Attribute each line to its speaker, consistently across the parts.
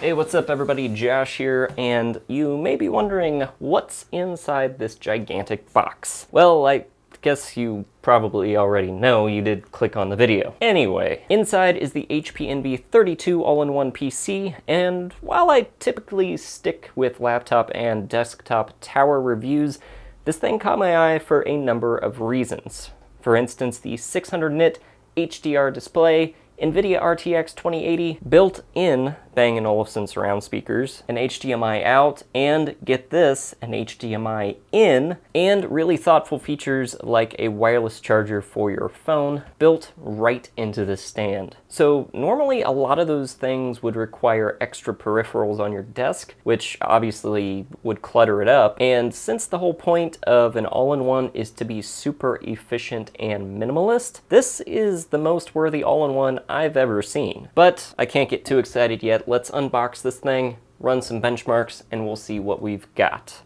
Speaker 1: Hey, what's up everybody? Josh here, and you may be wondering what's inside this gigantic box. Well, I guess you probably already know you did click on the video. Anyway, inside is the HP Envy 32 all-in-one PC, and while I typically stick with laptop and desktop tower reviews, this thing caught my eye for a number of reasons. For instance, the 600 nit HDR display, NVIDIA RTX 2080, built-in Bang & Olufsen surround speakers, an HDMI out, and get this, an HDMI in, and really thoughtful features like a wireless charger for your phone built right into the stand. So normally a lot of those things would require extra peripherals on your desk, which obviously would clutter it up. And since the whole point of an all-in-one is to be super efficient and minimalist, this is the most worthy all-in-one I've ever seen. But I can't get too excited yet let's unbox this thing, run some benchmarks, and we'll see what we've got.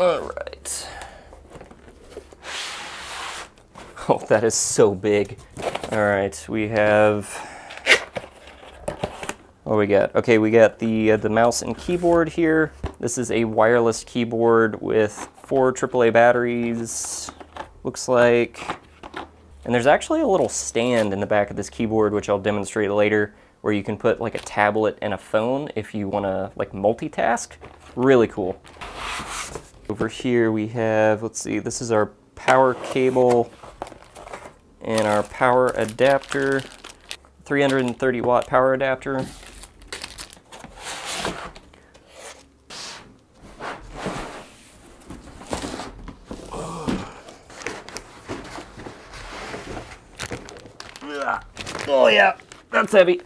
Speaker 1: All right. Oh, that is so big. All right, we have, what we got? Okay, we got the, uh, the mouse and keyboard here. This is a wireless keyboard with four AAA batteries, looks like. And there's actually a little stand in the back of this keyboard, which I'll demonstrate later, where you can put like a tablet and a phone if you want to like multitask. Really cool. Over here we have, let's see, this is our power cable and our power adapter, 330 watt power adapter. Oh yeah, that's heavy.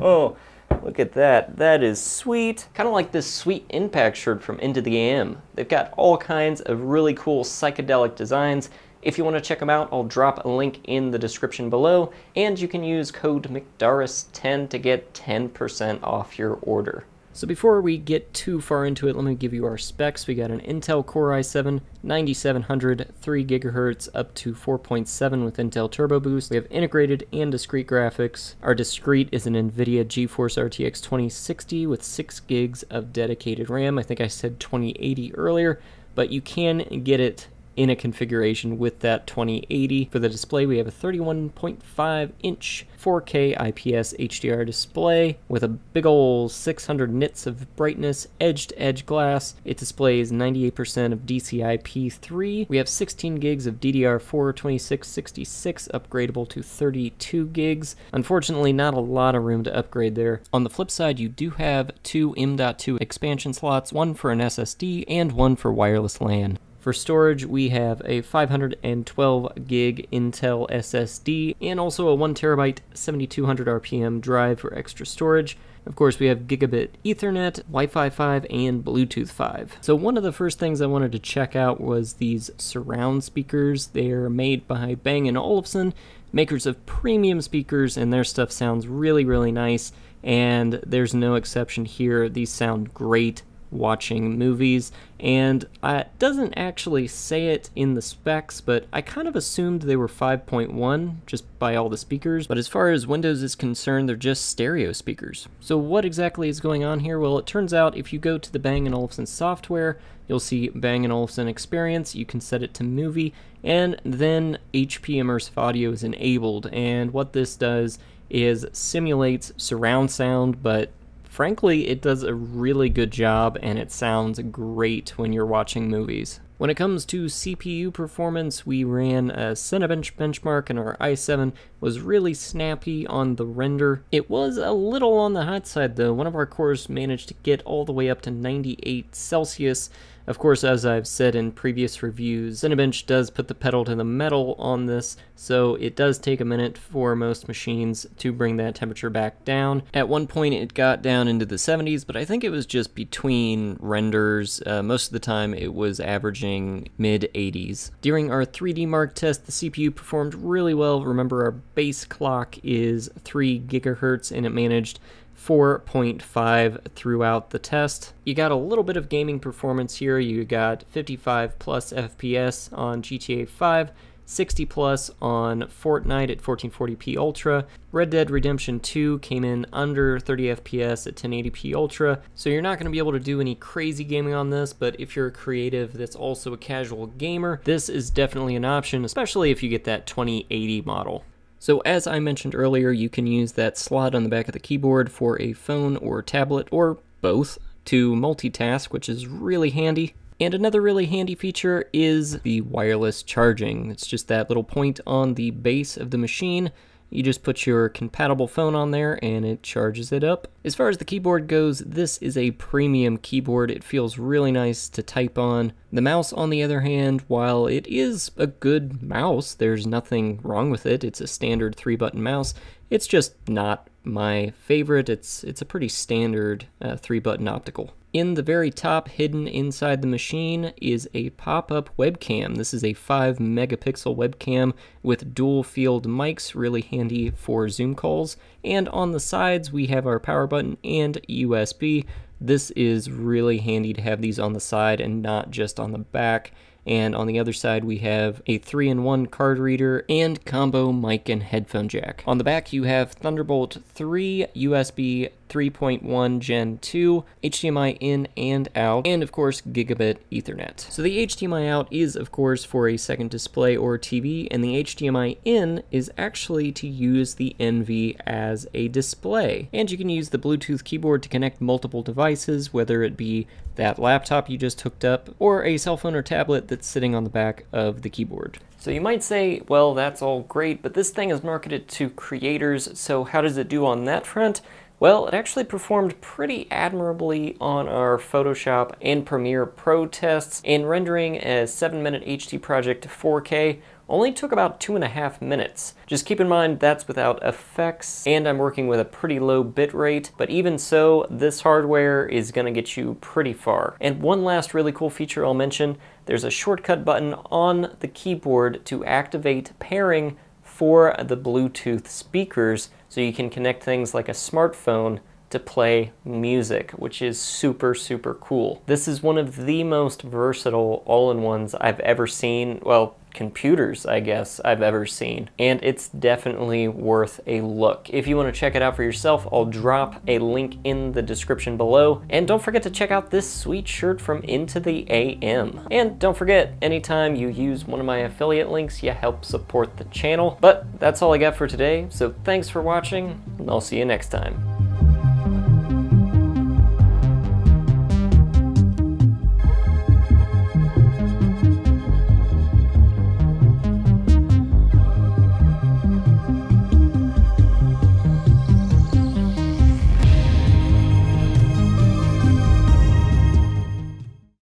Speaker 1: Oh, look at that. That is sweet. Kind of like this sweet impact shirt from Into the AM. They've got all kinds of really cool psychedelic designs. If you want to check them out, I'll drop a link in the description below, and you can use code McDarris10 to get 10% off your order. So before we get too far into it, let me give you our specs. We got an Intel Core i7 9700, 3 gigahertz up to 4.7 with Intel Turbo Boost. We have integrated and discrete graphics. Our discrete is an NVIDIA GeForce RTX 2060 with 6 gigs of dedicated RAM. I think I said 2080 earlier, but you can get it in a configuration with that 2080. For the display, we have a 31.5 inch 4K IPS HDR display with a big ol' 600 nits of brightness, edge-to-edge -edge glass. It displays 98% of DCI-P3. We have 16 gigs of DDR4 2666 upgradable to 32 gigs. Unfortunately, not a lot of room to upgrade there. On the flip side, you do have two M.2 expansion slots, one for an SSD and one for wireless LAN. For storage, we have a 512 gig Intel SSD and also a 1 terabyte 7200 RPM drive for extra storage. Of course, we have gigabit Ethernet, Wi-Fi 5, and Bluetooth 5. So one of the first things I wanted to check out was these surround speakers. They're made by Bang & Olufsen, makers of premium speakers, and their stuff sounds really, really nice. And there's no exception here. These sound great watching movies, and it doesn't actually say it in the specs, but I kind of assumed they were 5.1 just by all the speakers. But as far as Windows is concerned, they're just stereo speakers. So what exactly is going on here? Well, it turns out if you go to the Bang & Olufsen software, you'll see Bang & Olufsen Experience. You can set it to movie, and then HP Immersive Audio is enabled. And what this does is simulates surround sound, but Frankly, it does a really good job and it sounds great when you're watching movies. When it comes to CPU performance, we ran a Cinebench benchmark and our i7 was really snappy on the render. It was a little on the hot side though. One of our cores managed to get all the way up to 98 Celsius, of course, as I've said in previous reviews, Cinebench does put the pedal to the metal on this, so it does take a minute for most machines to bring that temperature back down. At one point it got down into the 70s, but I think it was just between renders. Uh, most of the time it was averaging mid 80s. During our 3D Mark test, the CPU performed really well. Remember our base clock is 3 gigahertz and it managed 4.5 throughout the test. You got a little bit of gaming performance here. You got 55 plus FPS on GTA 5, 60 plus on Fortnite at 1440p Ultra. Red Dead Redemption 2 came in under 30 FPS at 1080p Ultra, so you're not going to be able to do any crazy gaming on this, but if you're a creative that's also a casual gamer, this is definitely an option, especially if you get that 2080 model. So as I mentioned earlier, you can use that slot on the back of the keyboard for a phone or tablet, or both, to multitask, which is really handy. And another really handy feature is the wireless charging. It's just that little point on the base of the machine you just put your compatible phone on there and it charges it up. As far as the keyboard goes, this is a premium keyboard. It feels really nice to type on. The mouse, on the other hand, while it is a good mouse, there's nothing wrong with it. It's a standard three button mouse. It's just not my favorite. It's, it's a pretty standard uh, three button optical. In the very top, hidden inside the machine, is a pop-up webcam. This is a 5 megapixel webcam with dual field mics, really handy for Zoom calls. And on the sides, we have our power button and USB. This is really handy to have these on the side and not just on the back. And on the other side, we have a 3 in 1 card reader and combo mic and headphone jack. On the back, you have Thunderbolt 3, USB 3.1 Gen 2, HDMI in and out, and of course gigabit Ethernet. So the HDMI out is of course for a second display or TV, and the HDMI in is actually to use the Envy as a display. And you can use the Bluetooth keyboard to connect multiple devices, whether it be that laptop you just hooked up, or a cell phone or tablet that's sitting on the back of the keyboard. So you might say, well, that's all great, but this thing is marketed to creators, so how does it do on that front? Well, it actually performed pretty admirably on our Photoshop and Premiere Pro tests, and rendering a 7-minute HD project to 4K only took about two and a half minutes. Just keep in mind that's without effects, and I'm working with a pretty low bitrate, but even so, this hardware is gonna get you pretty far. And one last really cool feature I'll mention, there's a shortcut button on the keyboard to activate pairing for the Bluetooth speakers so you can connect things like a smartphone to play music, which is super, super cool. This is one of the most versatile all-in-ones I've ever seen. Well, computers, I guess, I've ever seen. And it's definitely worth a look. If you want to check it out for yourself, I'll drop a link in the description below. And don't forget to check out this sweet shirt from Into the AM. And don't forget, anytime you use one of my affiliate links, you help support the channel. But that's all I got for today, so thanks for watching, and I'll see you next time.